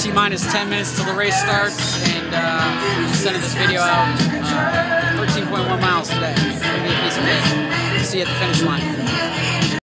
T minus 10 minutes till the race starts, and uh, sending this video out. Uh, 13.1 miles today. It's gonna be a piece of cake. See you at the finish line.